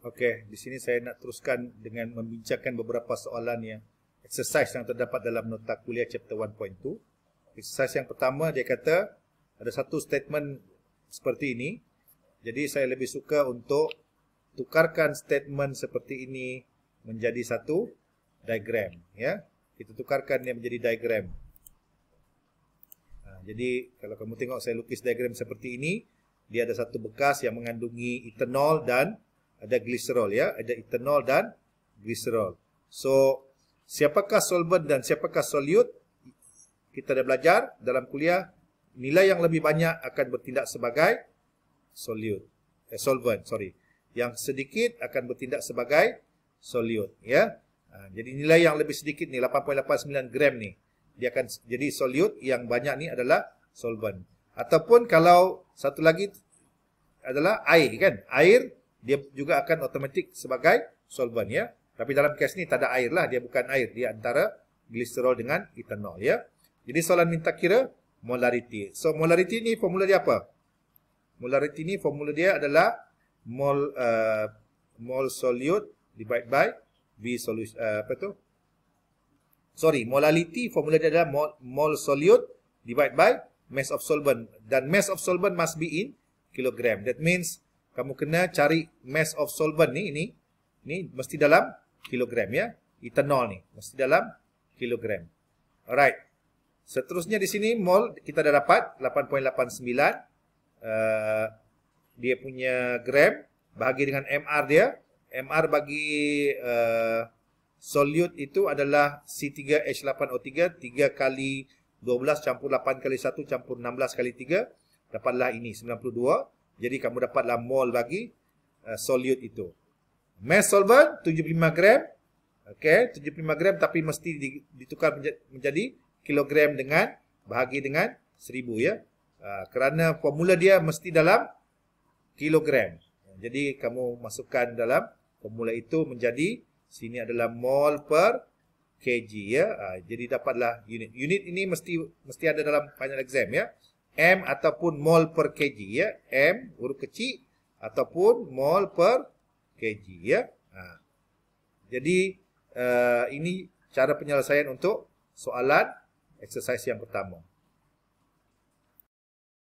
Okey, di sini saya nak teruskan dengan membincangkan beberapa soalan yang exercise yang terdapat dalam nota kuliah chapter 1.2. Exercise yang pertama dia kata ada satu statement seperti ini. Jadi saya lebih suka untuk tukarkan statement seperti ini menjadi satu diagram ya. Kita tukarkan dia menjadi diagram. Ha, jadi kalau kamu tengok saya lukis diagram seperti ini, dia ada satu bekas yang mengandungi ethanol dan ada glycerol ya, ada ethanol dan glycerol. So, siapakah solvent dan siapakah solute? Kita dah belajar dalam kuliah nilai yang lebih banyak akan bertindak sebagai solute. Eh, solvent, sorry. Yang sedikit akan bertindak sebagai solute ya. Ha, jadi nilai yang lebih sedikit ni 8.89 gram ni dia akan jadi solute yang banyak ni adalah solvent. Ataupun kalau satu lagi adalah air kan. Air dia juga akan otomatik sebagai solvent ya. Tapi dalam kes ni tak ada air lah, dia bukan air, dia antara glycerol dengan ethanol ya. Jadi soalan minta kira molarity. So molarity ni formula dia apa? Molarity ni formula dia adalah mol uh, mol solute divide by V solution uh, apa tu? Sorry, molality formula dia adalah mol, mol solute divide by mass of solvent dan mass of solvent must be in kilogram. That means kamu kena cari mass of solvent ni ini ni mesti dalam kilogram ya. Ethanol ni mesti dalam kilogram. Alright. Seterusnya di sini mol kita dah dapat 8.89 uh, dia punya gram bahagi dengan mr dia. Mr bagi uh, solute itu adalah C3H8O3 3 kali 12 campur 8 kali 1 campur 16 kali 3 dapatlah ini 92 jadi kamu dapatlah mol bagi uh, solute itu. Mass solvent 75 gram. Okey, 75 gram tapi mesti ditukar menjadi kilogram dengan bahagi dengan 1000 ya. Uh, kerana formula dia mesti dalam kilogram. Jadi kamu masukkan dalam formula itu menjadi sini adalah mol per kg ya. Uh, jadi dapatlah unit. Unit ini mesti mesti ada dalam final exam ya. M ataupun mol per kg ya. M huruf kecil ataupun mol per kg ya. Ha. Jadi uh, ini cara penyelesaian untuk soalan exercise yang pertama.